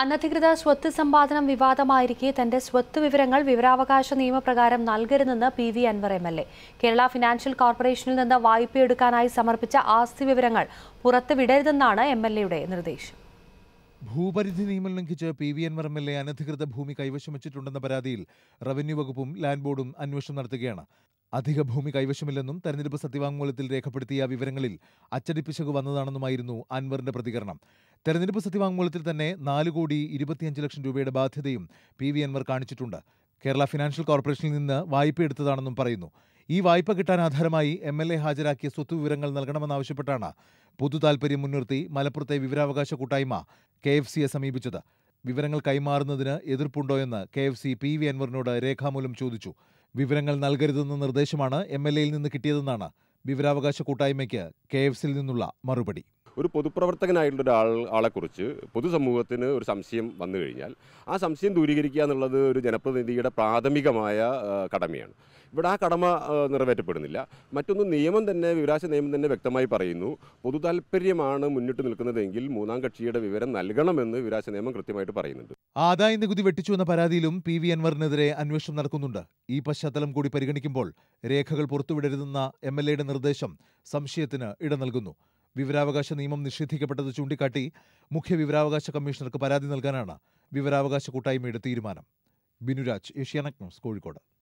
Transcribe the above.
അനധികൃത സ്വത്ത് സമ്പാദനം വിവാദമായിരിക്കെ തന്റെ സ്വത്ത് വിവരങ്ങൾ വിവരാവകാശ നിയമപ്രകാരം നൽകരുതെന്ന് P V Anvar M L A. Kerala financial കോർപ്പറേഷനിൽ നിന്ന് വായ്പയെടുക്കാനായി സമർപ്പിച്ച ആസ്തി വിവരങ്ങൾ പുറത്തുവിടരുതെന്നാണ് എം എൽ എയുടെ നിർദ്ദേശം. ഭൂപരിധി നിയമം ലംഘിച്ച് P V Anvar M L A അനധികൃത ഭൂമി കൈവശം വെച്ചിട്ടുണ്ടെന്ന പരാതിയിൽ റവന്യൂ വകുപ്പും ലാൻഡ് ബോർഡും അന്വേഷണം നടത്തുകയാണ്. അധിക ഭൂമി കൈവശമില്ലെന്നും തെരഞ്ഞെടുപ്പ് സത്യവാങ്മൂലത്തിൽ രേഖപ്പെടുത്തിയ വിവരങ്ങളിൽ അച്ചടിപ്പിശക് വന്നതാണെന്നുമായിരുന്നു അൻവറിന്റെ പ്രതികരണം. തെരഞ്ഞെടുപ്പ് സത്യവാങ്മൂലത്തിൽ തന്നെ നാല് കോടി ഇരുപത്തിയഞ്ച് ലക്ഷം രൂപയുടെ ബാധ്യതയും പി വി അൻവർ കാണിച്ചിട്ടുണ്ട്. കേരള ഫിനാൻഷ്യൽ കോർപ്പറേഷനിൽ നിന്ന് വായ്പ എടുത്തതാണെന്നും പറയുന്നു. ഈ വായ്പ കിട്ടാൻ ആധാരമായി എം എൽ എ ഹാജരാക്കിയ സ്വത്ത് വിവരങ്ങൾ നൽകണമെന്നാവശ്യപ്പെട്ടാണ് പൊതു താൽപര്യം മുൻനിർത്തി മലപ്പുറത്തെ വിവരാവകാശ കൂട്ടായ്മ കെ എഫ് സിയെ സമീപിച്ചത്. വിവരങ്ങൾ കൈമാറുന്നതിന് എതിർപ്പുണ്ടോയെന്ന് K F C P V അൻവറിനോട് രേഖാമൂലം ചോദിച്ചു. വിവരങ്ങൾ നൽകരുതെന്ന നിർദ്ദേശമാണ് എം എൽ എയിൽ നിന്ന് കിട്ടിയതെന്നാണ് വിവരാവകാശ കൂട്ടായ്മയ്ക്ക് കെ എഫ് സിയിൽ നിന്നുള്ള മറുപടി. ഒരു പൊതുപ്രവർത്തകനായിട്ടുള്ള ഒരാൾ ആളെക്കുറിച്ച് പൊതുസമൂഹത്തിന് ഒരു സംശയം വന്നു കഴിഞ്ഞാൽ ആ സംശയം ദൂരീകരിക്കുക എന്നുള്ളത് ഒരു ജനപ്രതിനിധിയുടെ പ്രാഥമികമായ കടമയാണ്. ഇവിടെ ആ കടമ നിറവേറ്റപ്പെടുന്നില്ല. മറ്റൊന്ന് നിയമം തന്നെ വിവരാശ നിയമം തന്നെ വ്യക്തമായി പറയുന്നു പൊതു താല്പര്യമാണ് മുന്നിട്ട് നിൽക്കുന്നതെങ്കിൽ മൂന്നാം കക്ഷിയുടെ വിവരം നൽകണമെന്ന് വിവരാശ നിയമം കൃത്യമായിട്ട് പറയുന്നുണ്ട്. ആദായ നികുതി വെട്ടിച്ചു എന്ന പരാതിയിലും പി വി അൻവറിനെതിരെ അന്വേഷണം നടക്കുന്നുണ്ട്. ഈ പശ്ചാത്തലം കൂടി പരിഗണിക്കുമ്പോൾ രേഖകൾ പുറത്തുവിടരുതെന്ന എം എൽ എയുടെ നിർദ്ദേശം സംശയത്തിന് ഇട നൽകുന്നു. വിവരാവകാശ നിയമം നിഷേധിക്കപ്പെട്ടത് ചൂണ്ടിക്കാട്ടി മുഖ്യ വിവരാവകാശ കമ്മീഷണർക്ക് പരാതി നൽകാനാണ് വിവരാവകാശ കൂട്ടായ്മയുടെ തീരുമാനം. ബിനുരാജ് ഏഷ്യാനെറ്റ് ന്യൂസ് കോഴിക്കോട്.